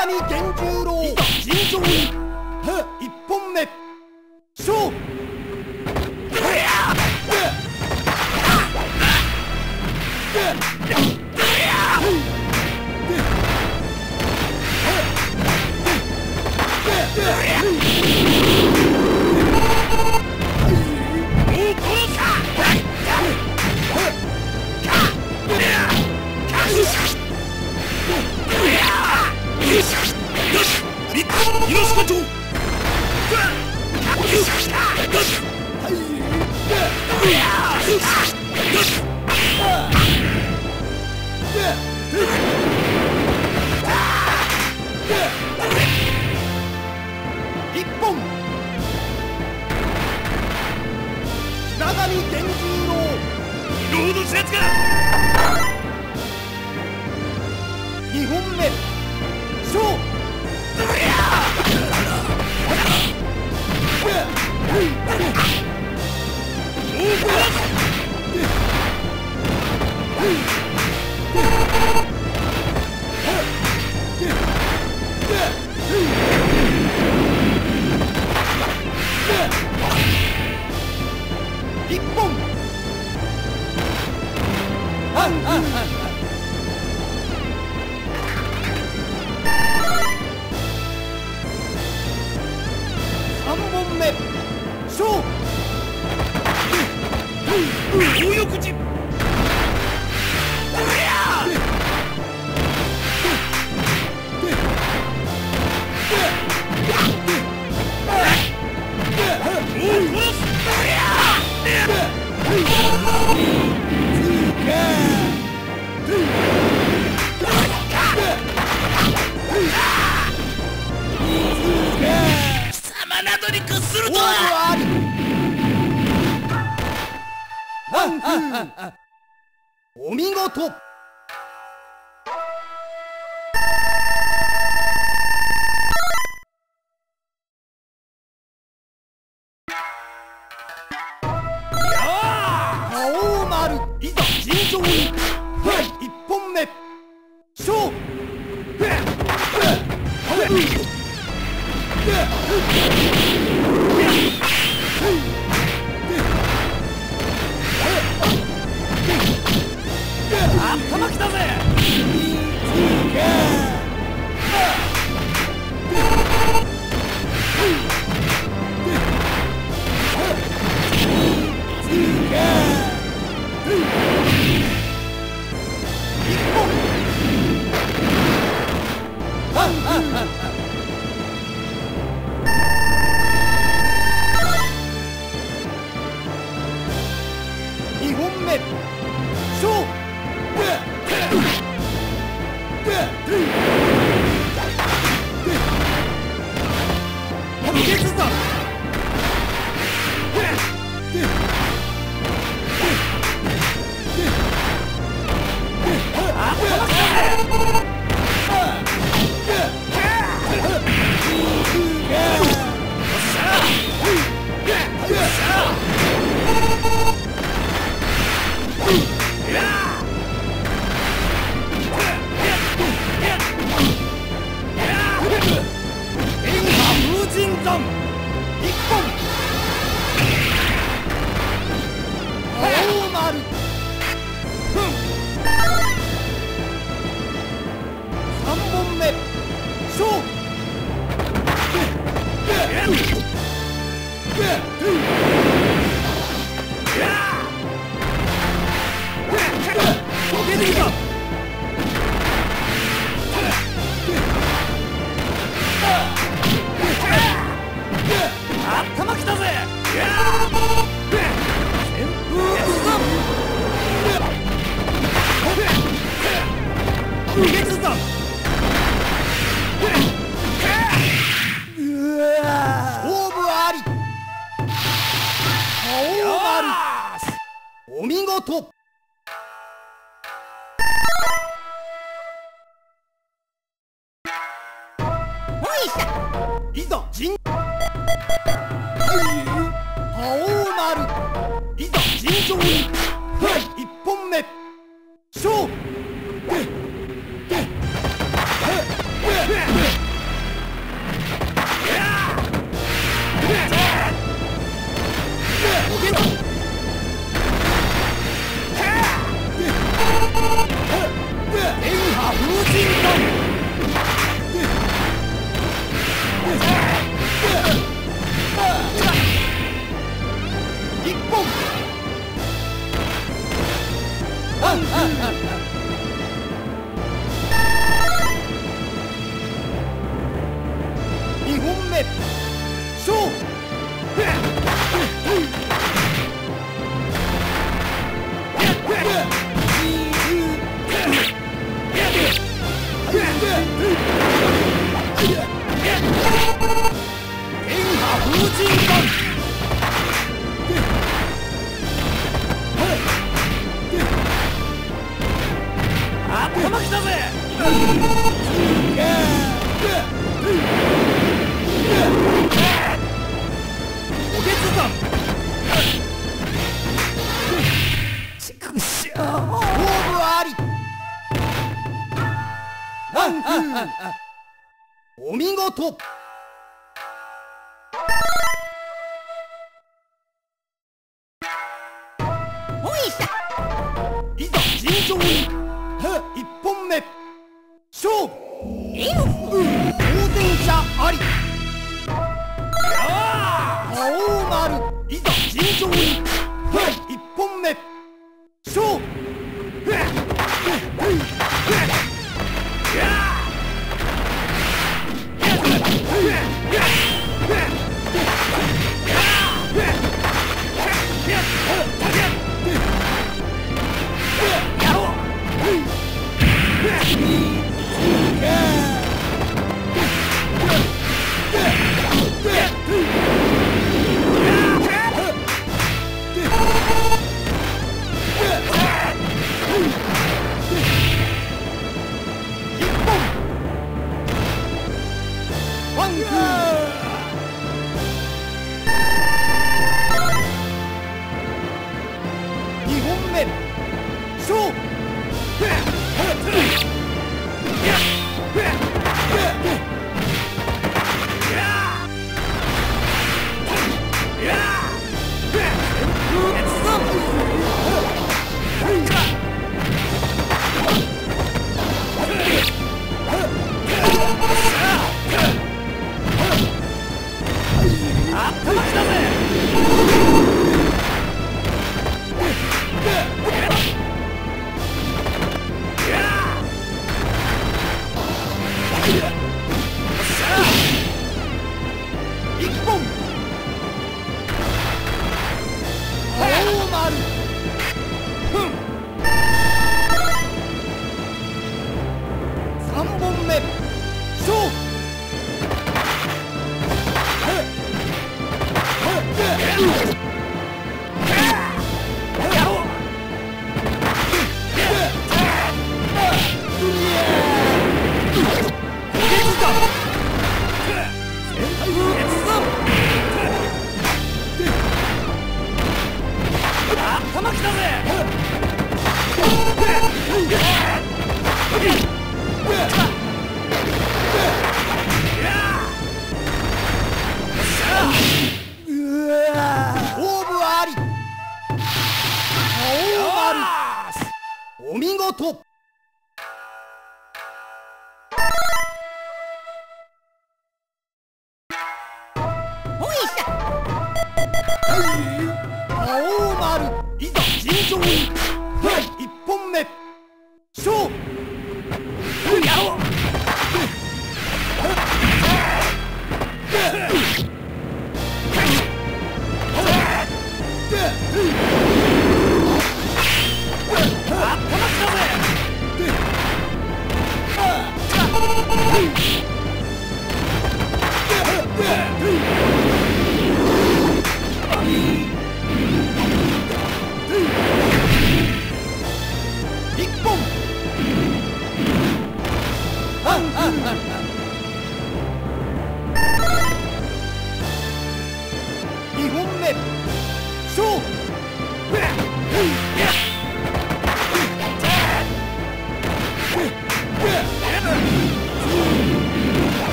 神源十郎尋常に。一本。長見源十の。ロードしたツつか目。勝負。お見事。勝負。カマキだぜ一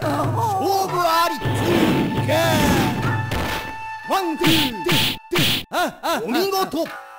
勝負ありつーかワ、ツー、お見事。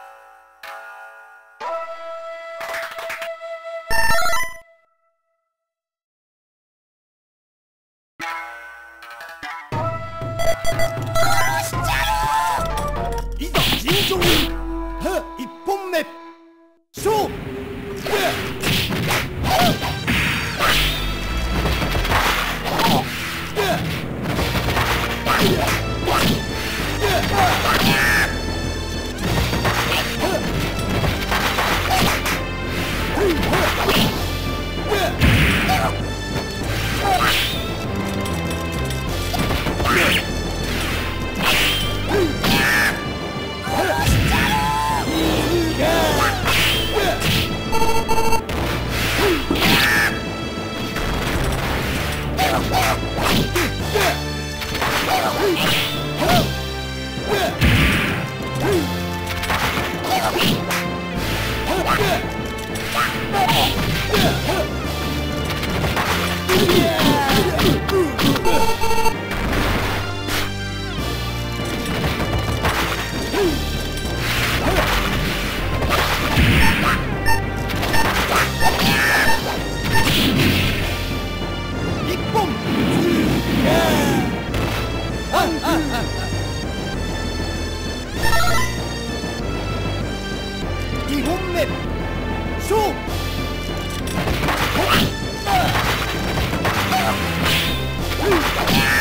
Yeah.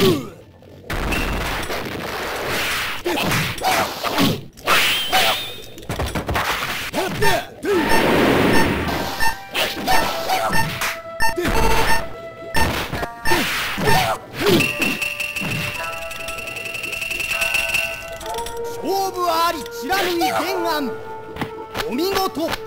勝負あり貫に前案お見事。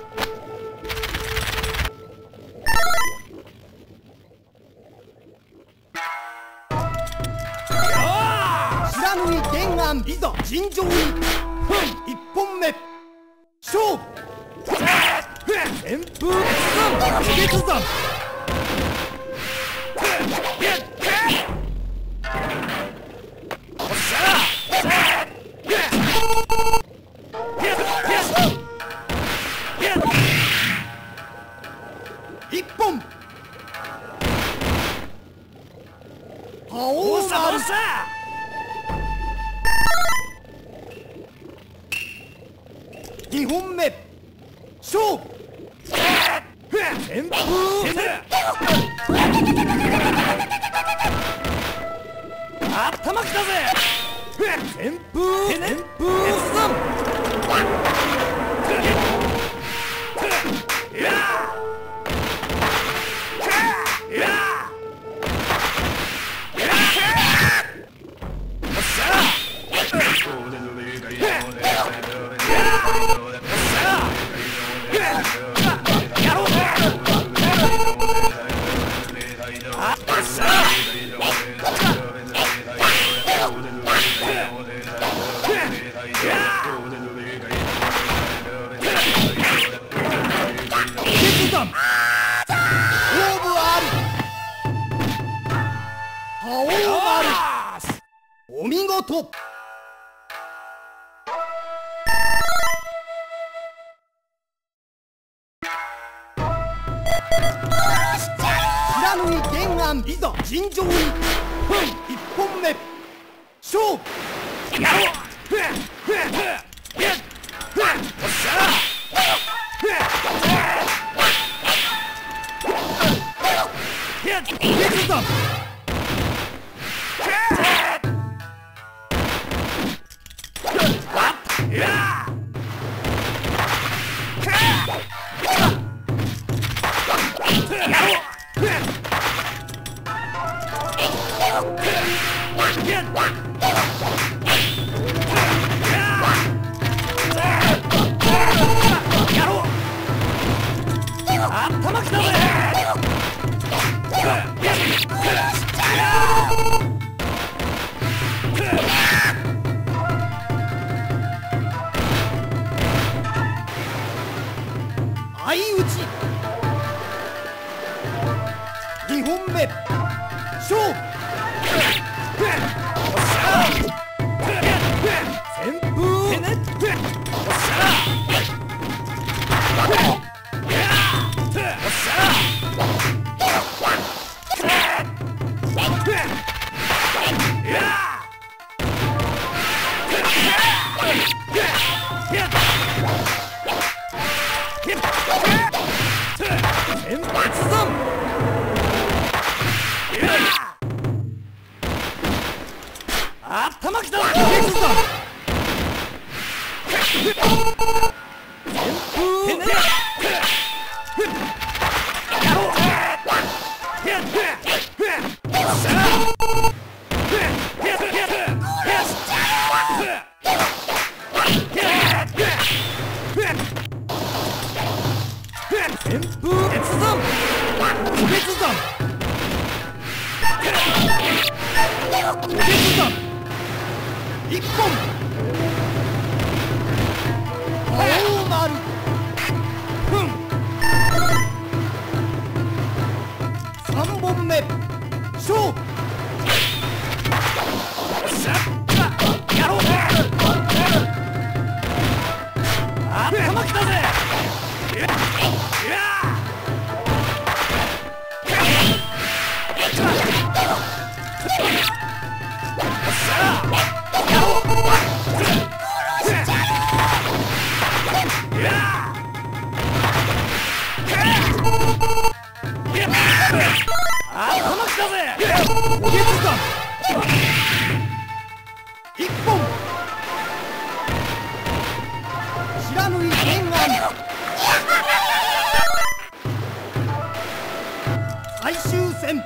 最終戦。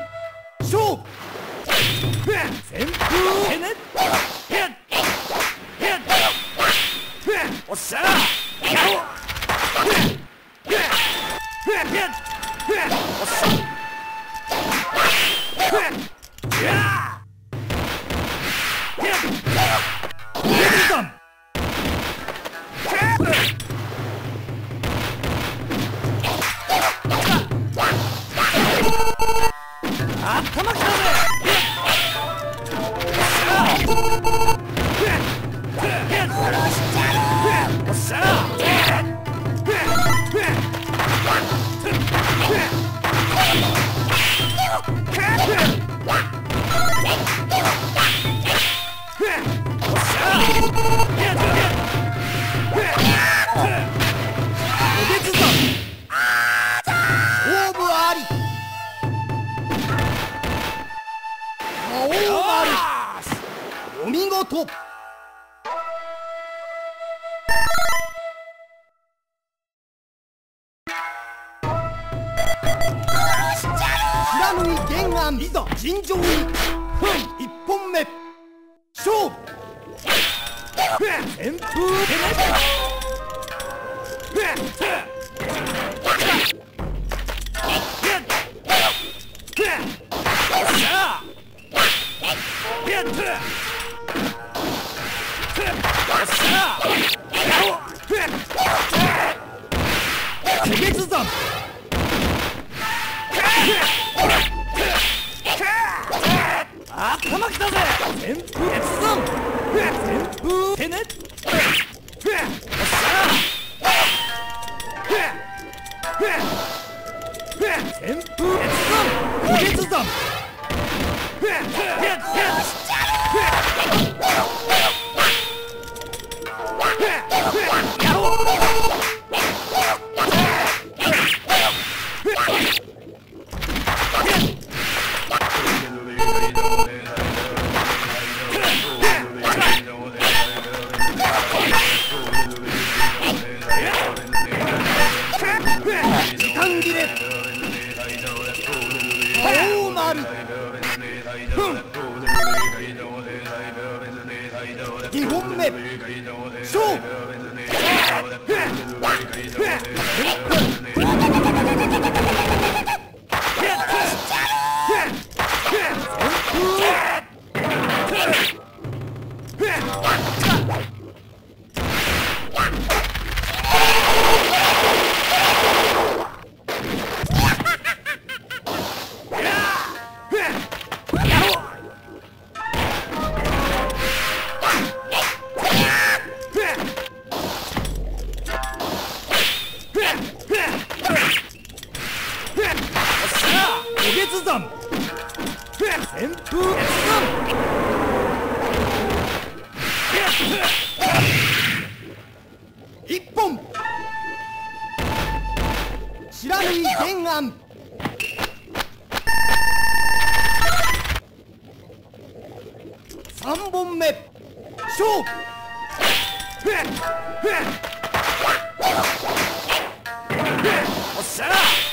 勝負。旋風おっしゃ頭きたぜ。旋風越山旋風てね旋風越山月山時知らぬい原案三本目。勝負。おっしゃ。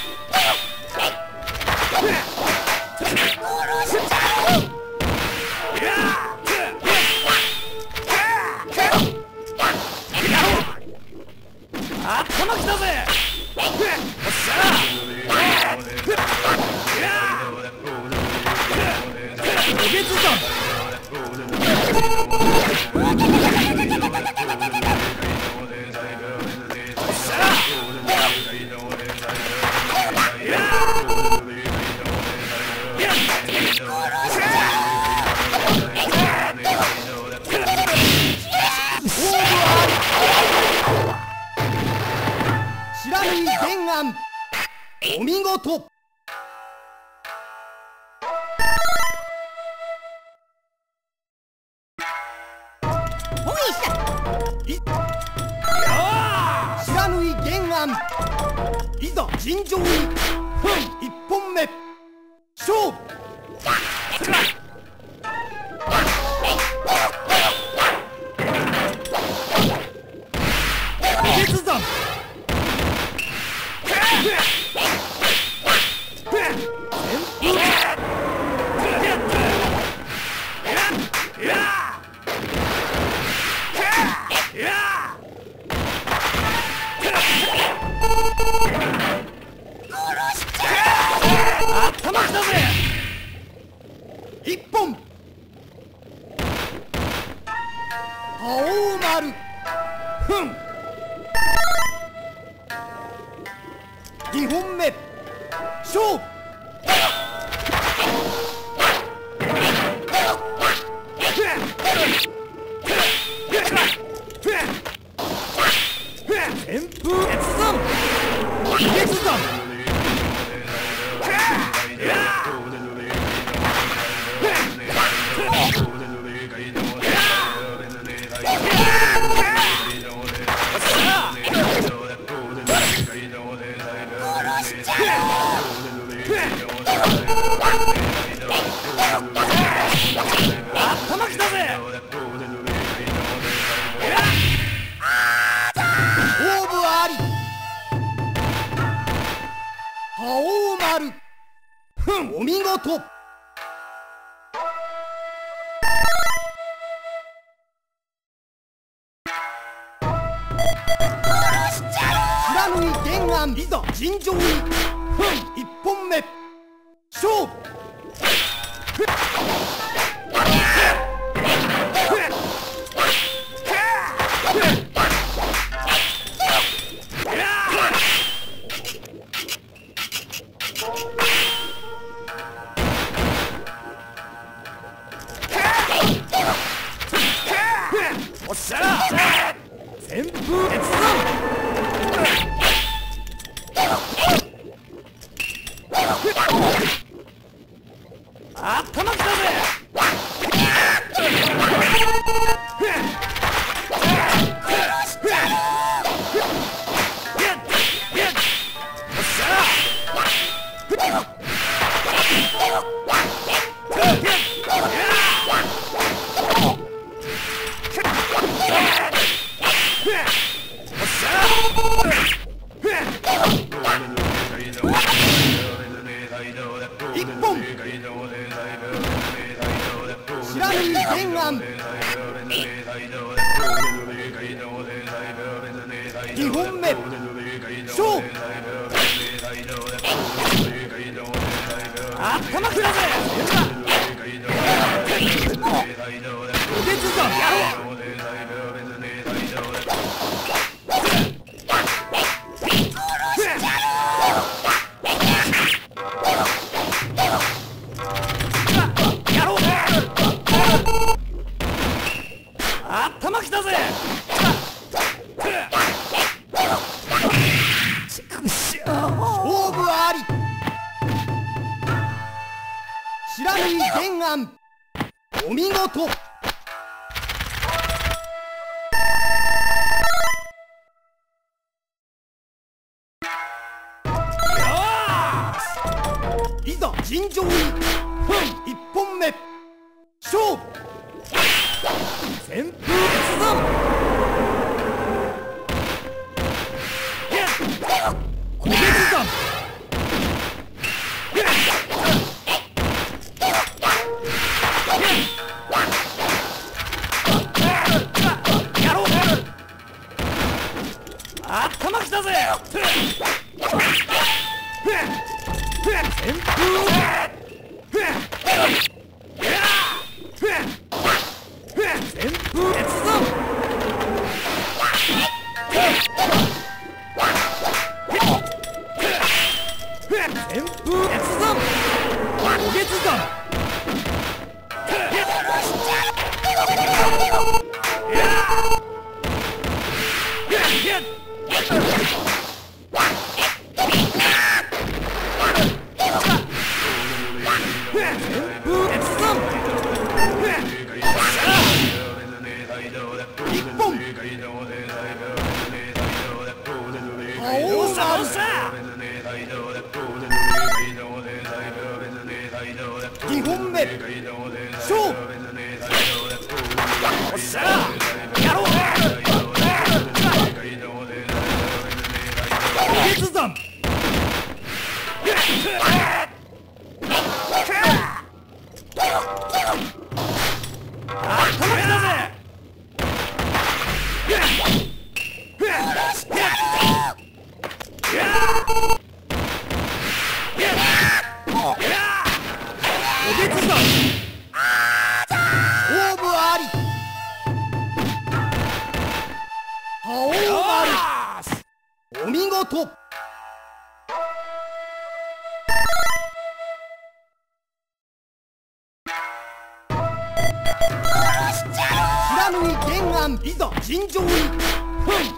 いざ尋常に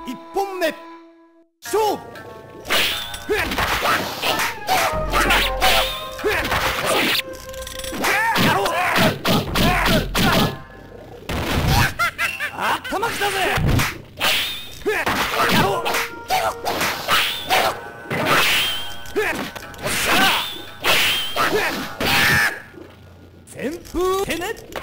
一本目勝負頭きたぜやろう Who in it?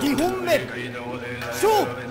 2本目勝負。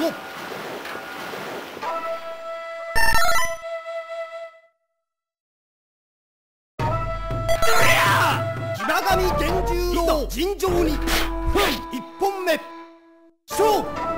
ト神伝獣の尋常に。一本目。勝負。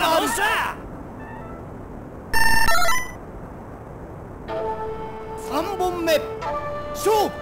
さん3本目。勝負。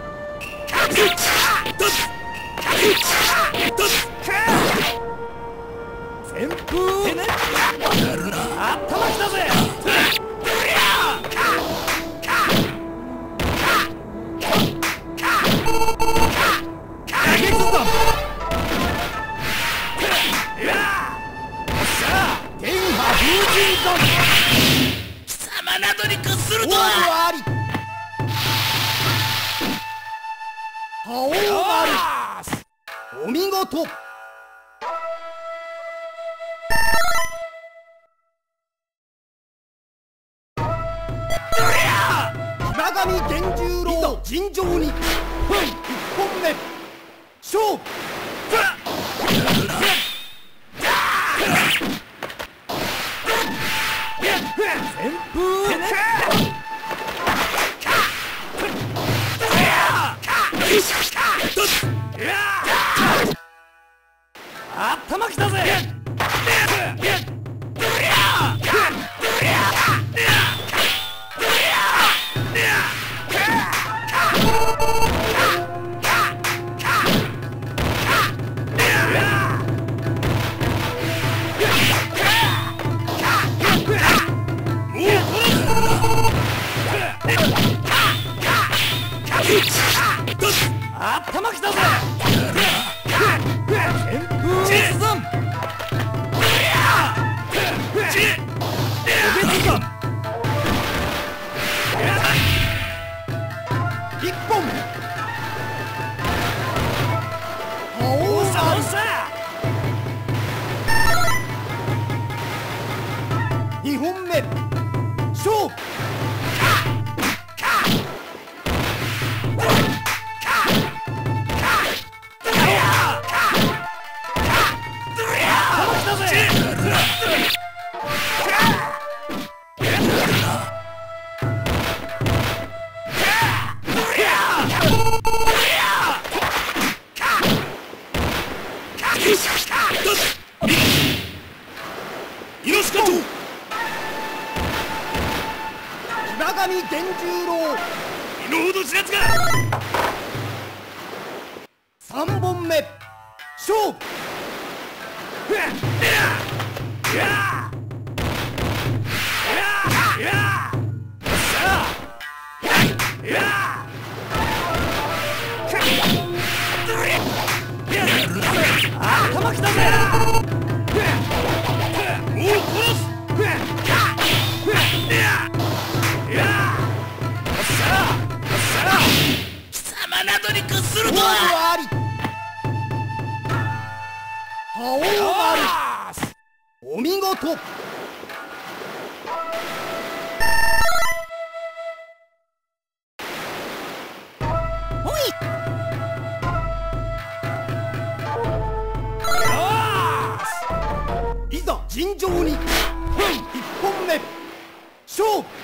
尋常に1本目勝負。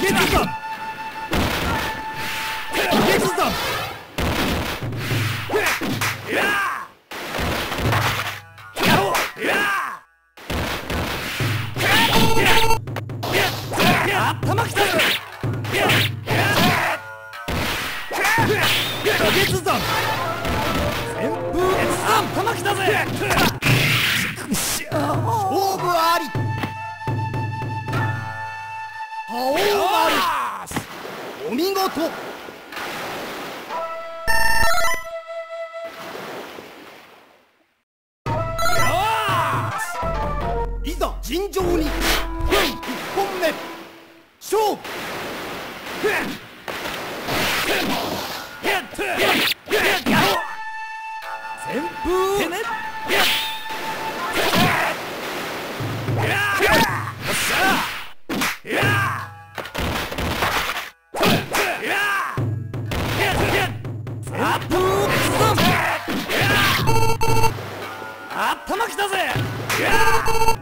Git zusammen! Git zusammen! Ja! Jetzt zusammen! Jetzt zusammen! Tamaki だぜ!青丸お見事。いざ尋常に。1本目。勝負。旋風玉来たぜ!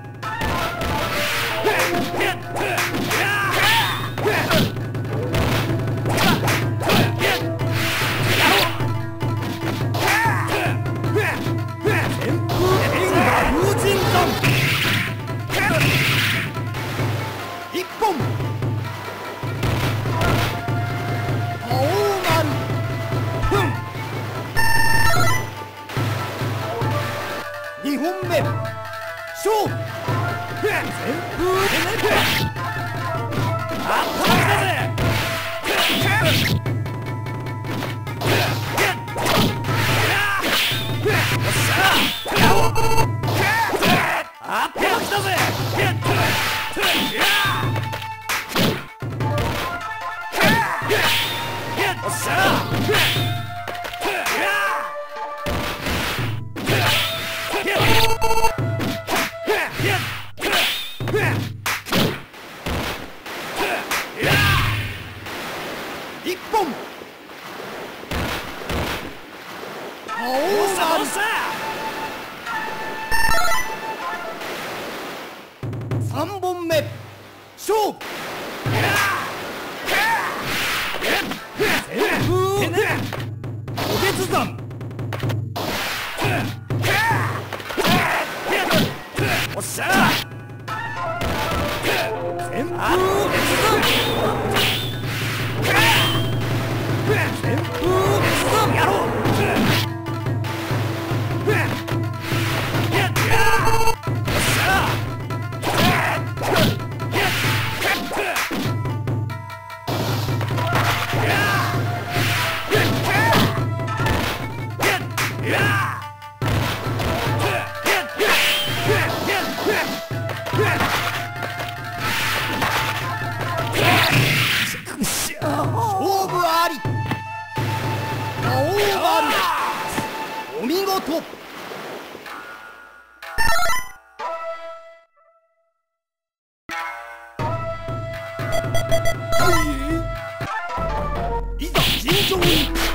いざ尋常に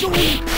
ざ尋